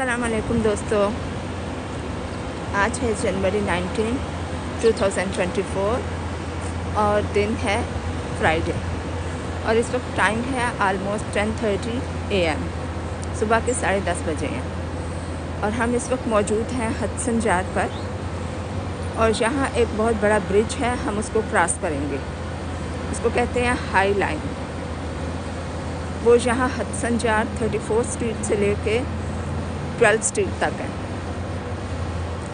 अस्सलाम वालेकुम दोस्तों। आज है जनवरी 19 2024 और दिन है फ्राइडे और इस वक्त टाइम है आलमोस्ट 10:30 एम सुबह के साढ़े दस बजे हैं। और हम इस वक्त मौजूद हैं हदसन जार पर। और यहाँ एक बहुत बड़ा ब्रिज है, हम उसको क्रॉस करेंगे। उसको कहते हैं हाई लाइन वो यहाँ हदसन जार थर्टी स्ट्रीट से लेके ट्वेल्थ स्ट्रीट तक है।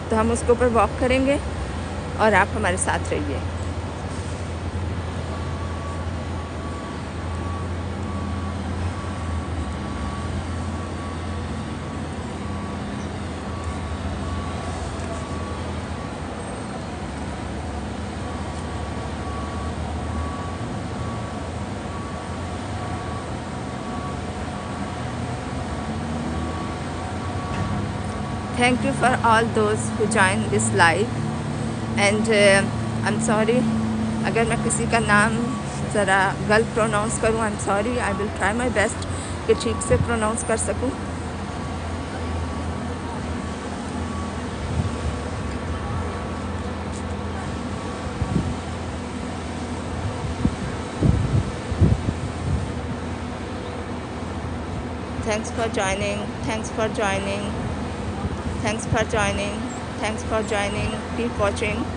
तो हम उसके ऊपर वॉक करेंगे और आप हमारे साथ रहिए। For all those who join this live and uh, I'm sorry अगर मैं किसी का नाम ज़रा गलत प्रोनाउंस करूँ I am sorry I will try my best कि ठीक से प्रोनाउंस कर सकूँ thanks for joining thanks for joining thanks for joining. Thanks for joining. Keep watching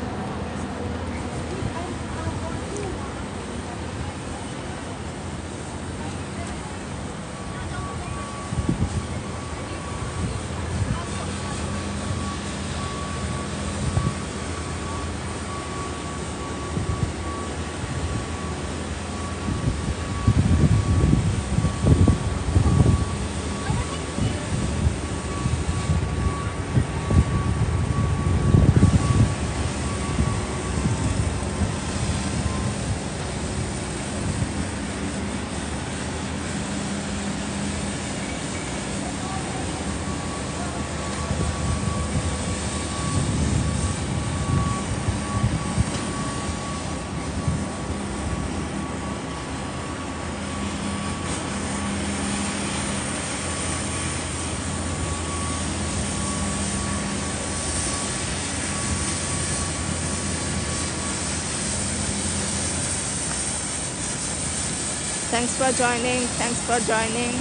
Thanks for joining. Thanks for joining. You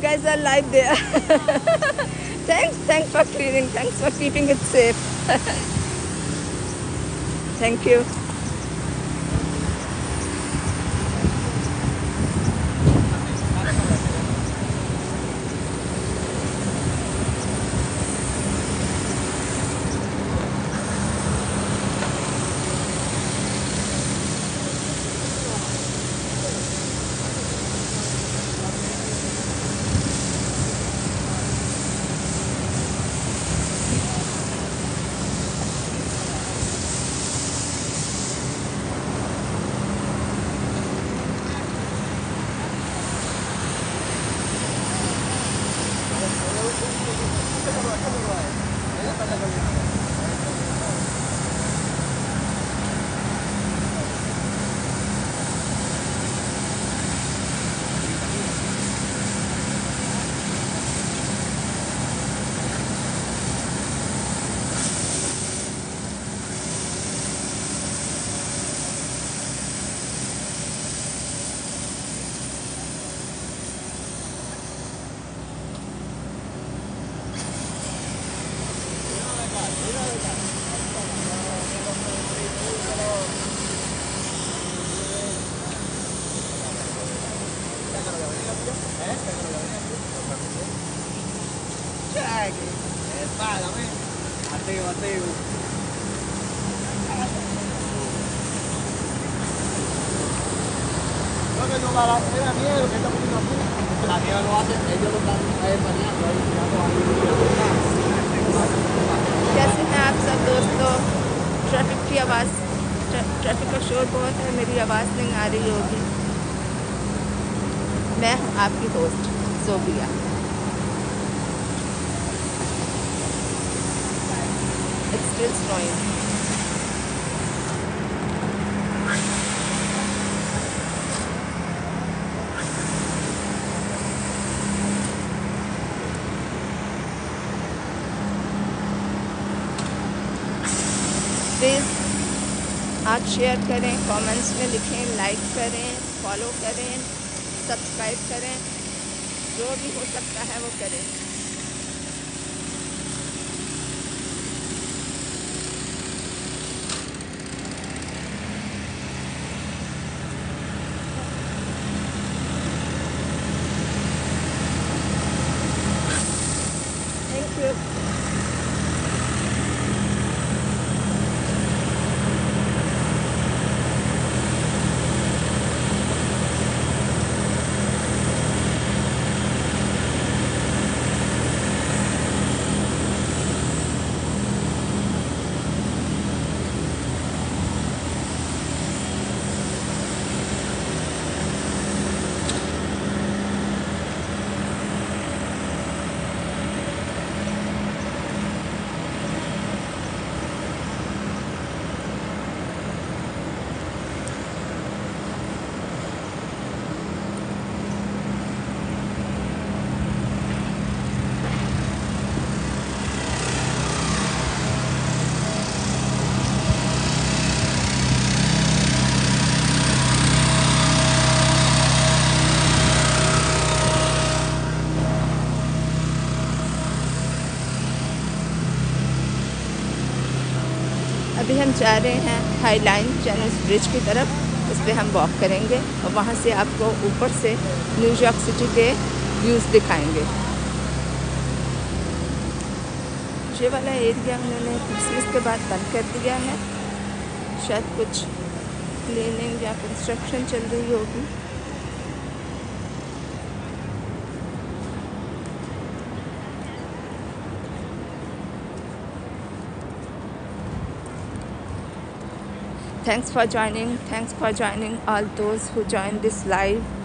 guys are live there. thanks, thanks for clearing. Thanks for keeping it safe. Thank you. आते आते कैसे हैं आप सब दोस्तों traffic की आवाज़ traffic का शोर बहुत है मेरी आवाज़ नहीं आ रही होगी मैं हूँ आपकी दोस्त सोफिया still snowing. प्लीज़ आप शेयर करें कमेंट्स में लिखें लाइक करें फॉलो करें सब्सक्राइब करें, जो भी हो सकता है वो करें थैंक यू अभी हम जा रहे हैं हाई लाइन चैनल ब्रिज की तरफ़। उस पर हम वॉक करेंगे और वहाँ से आपको ऊपर से न्यूयॉर्क सिटी के व्यूज़ दिखाएँगे। ये वाला एरिया उन्होंने क्रिसमस के बाद बंद कर दिया है। शायद कुछ क्लीनिंग या कंस्ट्रक्शन चल रही होगी। Thanks for joining. Thanks for joining all those who joined this live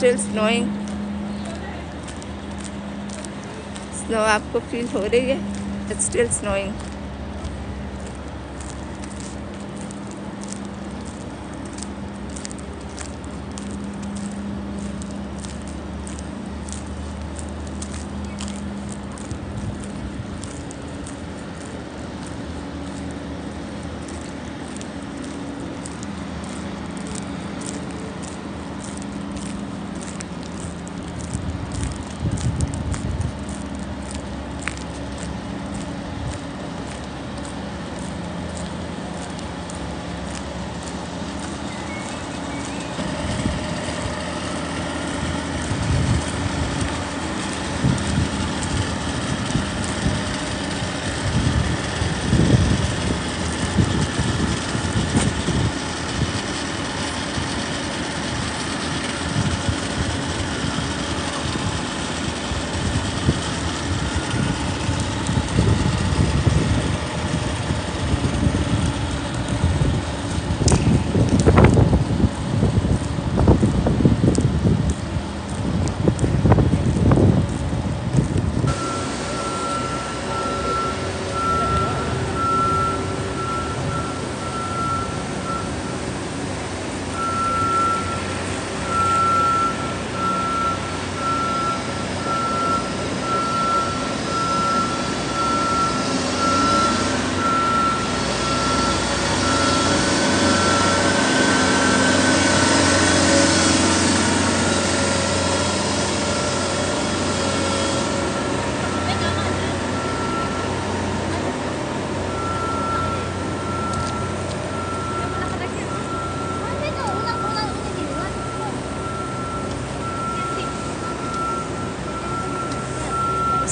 still snowing. Snow आपको फील हो रही है it's still snowing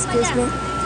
excuse me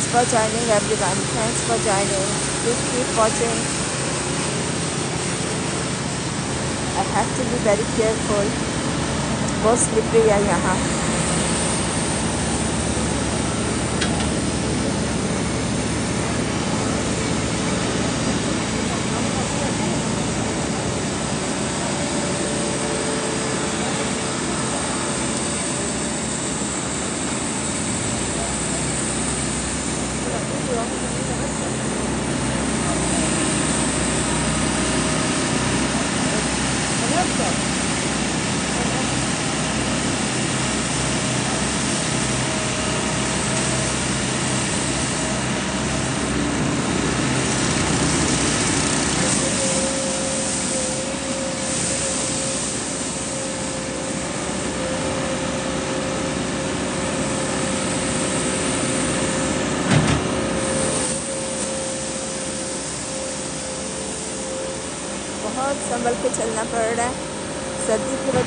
Thanks for joining everyone. Thanks for joining. Please keep watching. I have to be very careful. बहुत slippery है यहाँ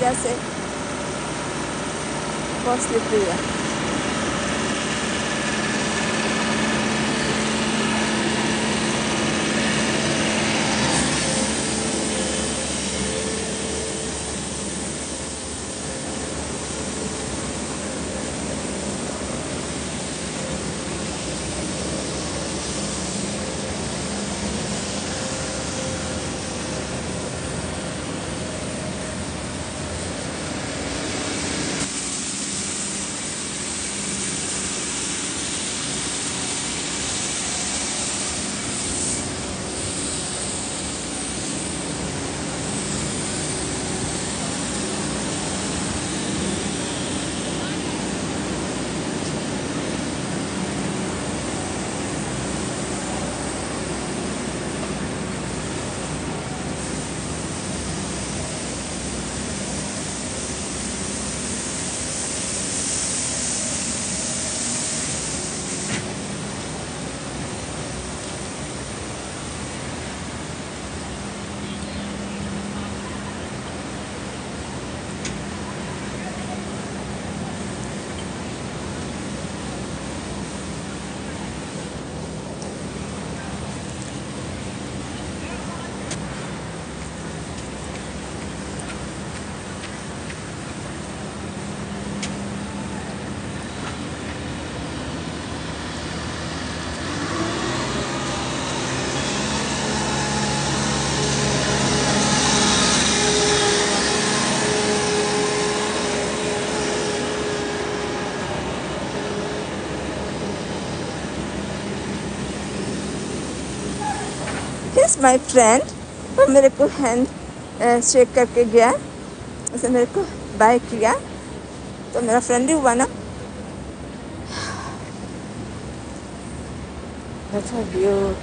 podría ser posible. Is my friend वो मेरे को हैंड शेक करके गया। उसे मेरे को बाय किया। तो मेरा फ्रेंड ही हुआ ना। अच्छा view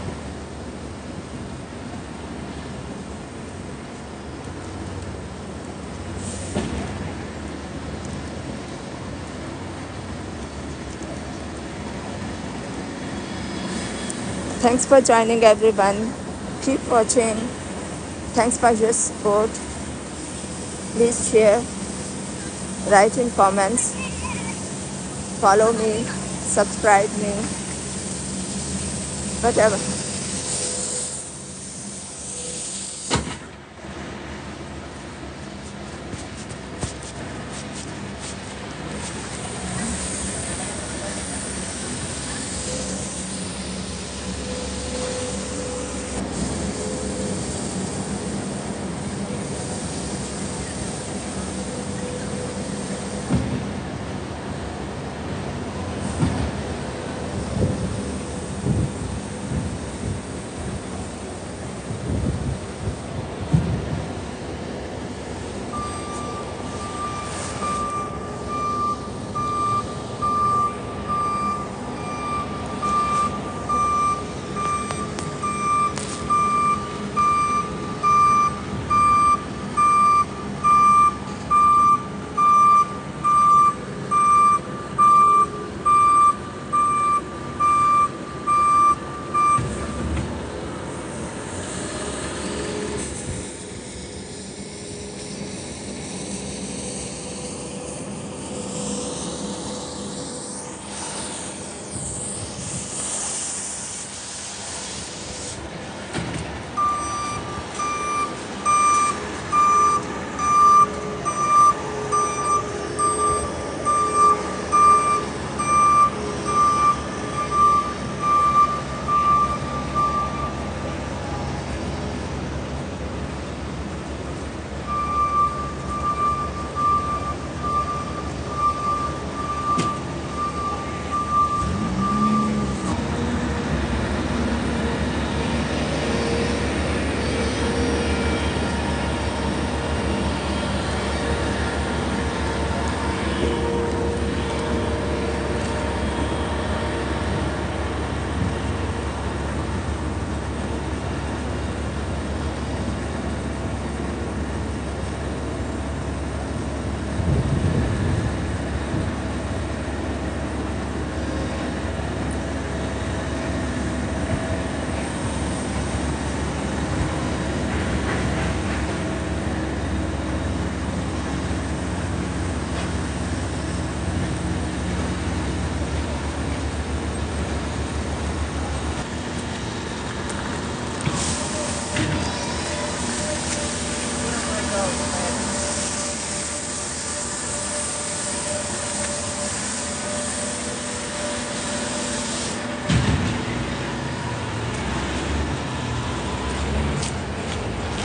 Thanks for joining everyone. Keep watching. Thanks for your support. Please share, write in comments, follow me, subscribe me, whatever.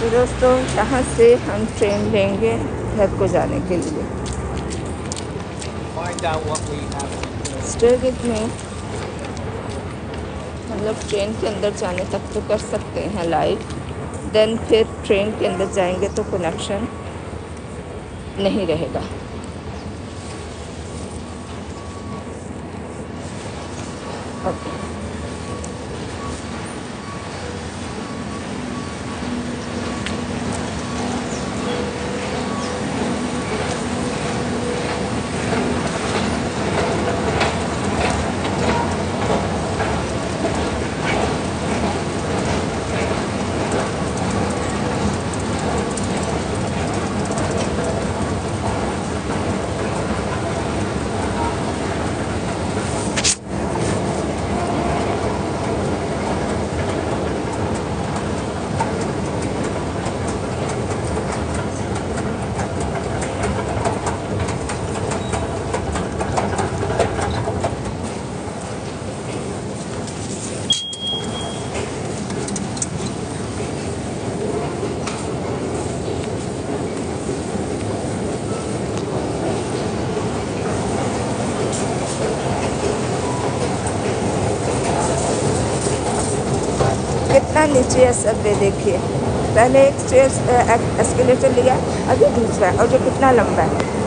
तो दोस्तों यहाँ से हम ट्रेन लेंगे घर को जाने के लिए। स्टेट. में मतलब ट्रेन के अंदर जाने तक तो कर सकते हैं लाइट देन फिर ट्रेन के अंदर जाएँगे तो कनेक्शन नहीं रहेगा। है ये देखिए। पहले एक चेयर्स एस्केलेटर लिया, अभी दूसरा है, और जो कितना लंबा है।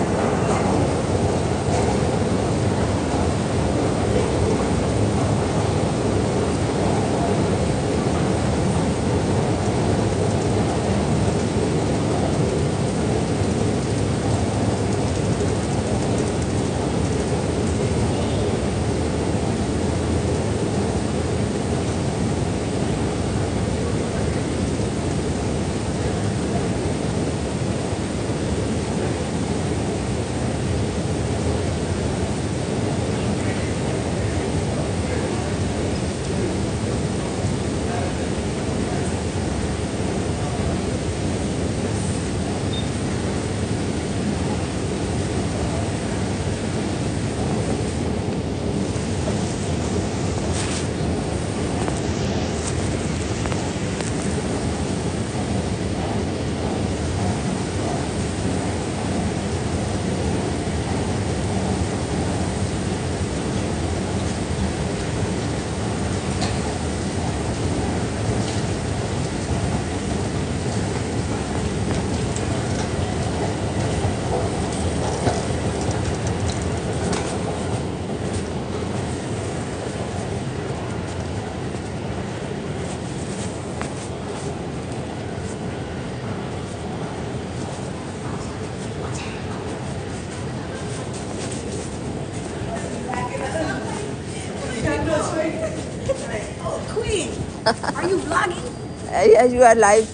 yes, you are live.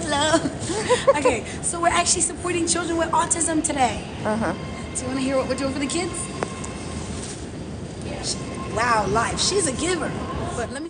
Hello. okay, so we're actually supporting children with autism today. Uh huh. Do you want to hear what we're doing for the kids? Yeah. Wow, life. She's a giver. But let me.